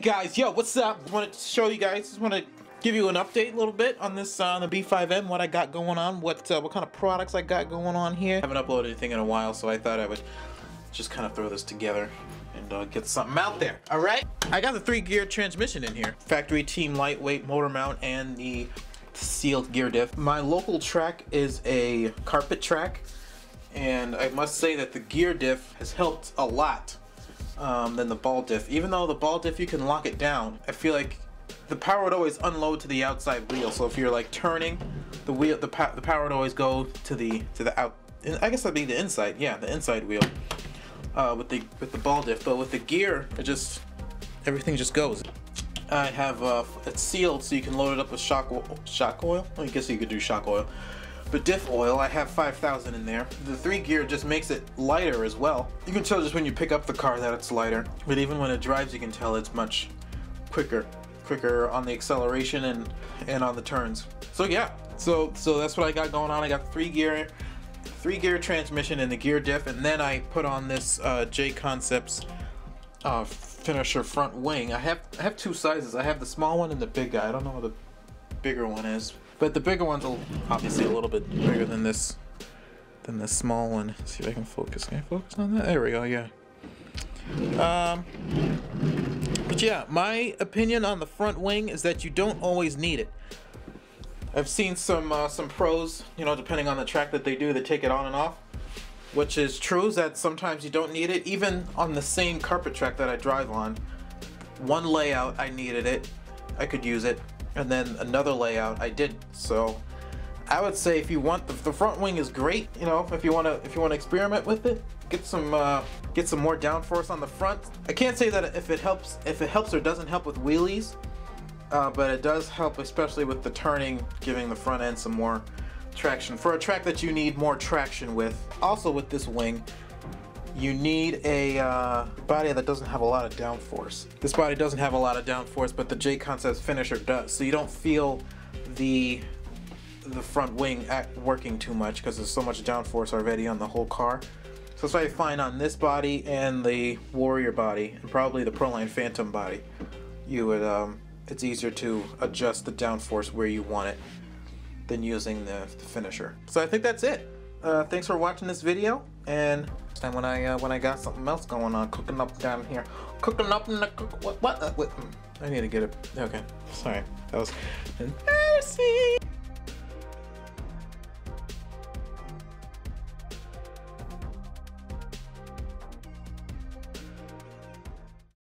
guys, yo, what's up? Wanted to show you guys, just want to give you an update a little bit on this, uh, on the B5M, what I got going on, what uh, what kind of products I got going on here. I haven't uploaded anything in a while, so I thought I would just kind of throw this together and uh, get something out there, all right? I got the three gear transmission in here. Factory team lightweight motor mount and the sealed gear diff. My local track is a carpet track, and I must say that the gear diff has helped a lot um, than the ball diff. Even though the ball diff you can lock it down, I feel like the power would always unload to the outside wheel. So if you're like turning, the wheel, the, the power would always go to the to the out. I guess that'd be the inside. Yeah, the inside wheel. Uh, with the with the ball diff, but with the gear, it just everything just goes. I have uh, it's sealed, so you can load it up with shock shock oil. I guess you could do shock oil. But diff oil, I have 5,000 in there. The 3 gear just makes it lighter as well. You can tell just when you pick up the car that it's lighter. But even when it drives, you can tell it's much quicker. Quicker on the acceleration and, and on the turns. So yeah, so so that's what I got going on. I got 3 gear, 3 gear transmission and the gear diff. And then I put on this uh, J Concepts uh, finisher front wing. I have I have two sizes. I have the small one and the big guy. I don't know the bigger one is. But the bigger one's obviously a little bit bigger than this than the small one. Let's see if I can focus. Can I focus on that? There we go, yeah. Um, but yeah, my opinion on the front wing is that you don't always need it. I've seen some uh, some pros, you know, depending on the track that they do, they take it on and off. Which is true, is that sometimes you don't need it. Even on the same carpet track that I drive on, one layout I needed it. I could use it and then another layout I did. So I would say if you want the, the front wing is great. You know, if you want to if you want to experiment with it, get some uh, get some more downforce on the front. I can't say that if it helps if it helps or doesn't help with wheelies, uh, but it does help especially with the turning, giving the front end some more traction for a track that you need more traction with. Also with this wing, you need a uh, body that doesn't have a lot of downforce. This body doesn't have a lot of downforce, but the J Concepts finisher does. So you don't feel the the front wing working too much because there's so much downforce already on the whole car. So that's what I find on this body and the Warrior body, and probably the Proline Phantom body. You would, um, it's easier to adjust the downforce where you want it than using the, the finisher. So I think that's it. Uh, thanks for watching this video, and next time when I uh, when I got something else going on, cooking up down here, cooking up in the cook. What? What? Uh, wait, I need to get it. Okay, sorry, that was embarrassing.